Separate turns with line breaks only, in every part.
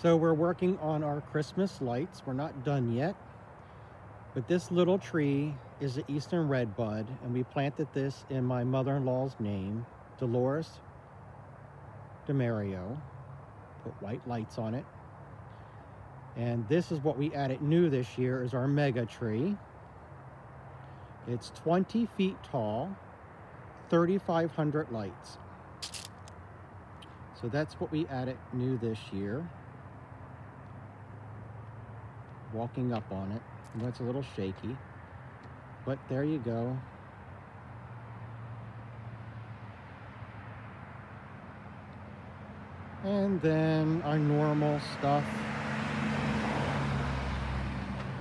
So we're working on our Christmas lights. We're not done yet. But this little tree is the Eastern Redbud, and we planted this in my mother-in-law's name, Dolores DeMario. Put white lights on it. And this is what we added new this year is our mega tree. It's 20 feet tall, 3,500 lights. So that's what we added new this year. Walking up on it. Know it's a little shaky, but there you go. And then our normal stuff.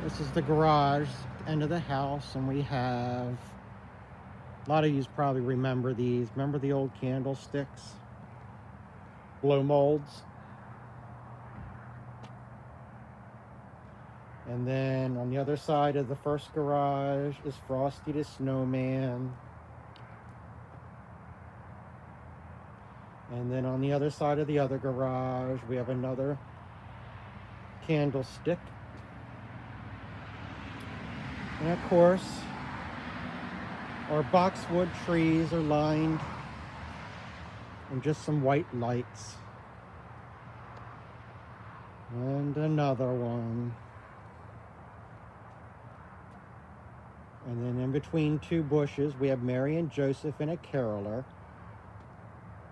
This is the garage, end of the house, and we have, a lot of you probably remember these. Remember the old candlesticks? Blow molds. And then on the other side of the first garage is Frosty the Snowman. And then on the other side of the other garage, we have another candlestick. And of course, our boxwood trees are lined and just some white lights. And another one. And then in between two bushes, we have Mary and Joseph and a caroler.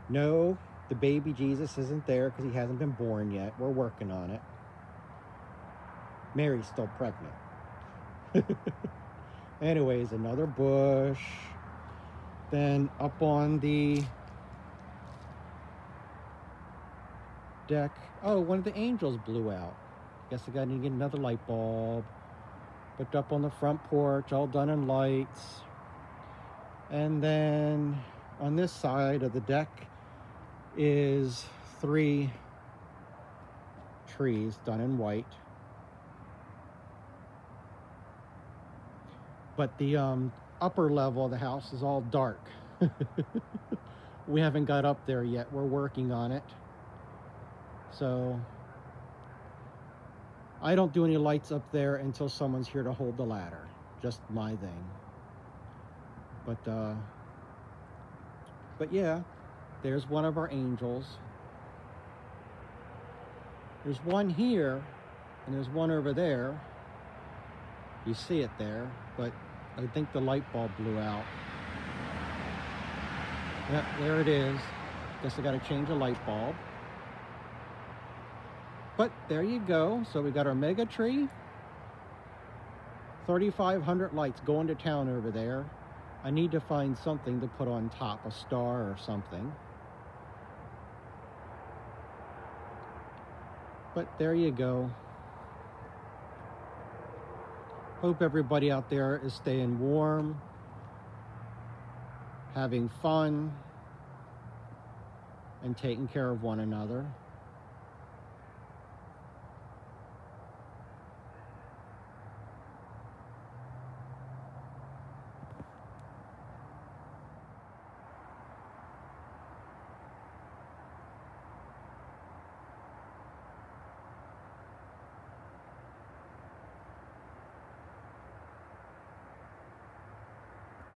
No, the baby Jesus isn't there because he hasn't been born yet. We're working on it. Mary's still pregnant. Anyways, another bush. Then up on the deck. Oh, one of the angels blew out. Guess I gotta get another light bulb. Put up on the front porch, all done in lights. And then on this side of the deck is three trees done in white. but the um, upper level of the house is all dark. we haven't got up there yet. We're working on it. So I don't do any lights up there until someone's here to hold the ladder. Just my thing. But uh, but yeah, there's one of our angels. There's one here and there's one over there. You see it there, but I think the light bulb blew out. Yep, there it is. Guess I got to change a light bulb. But there you go. So we got our mega tree. 3,500 lights going to town over there. I need to find something to put on top, a star or something. But there you go. Hope everybody out there is staying warm, having fun, and taking care of one another.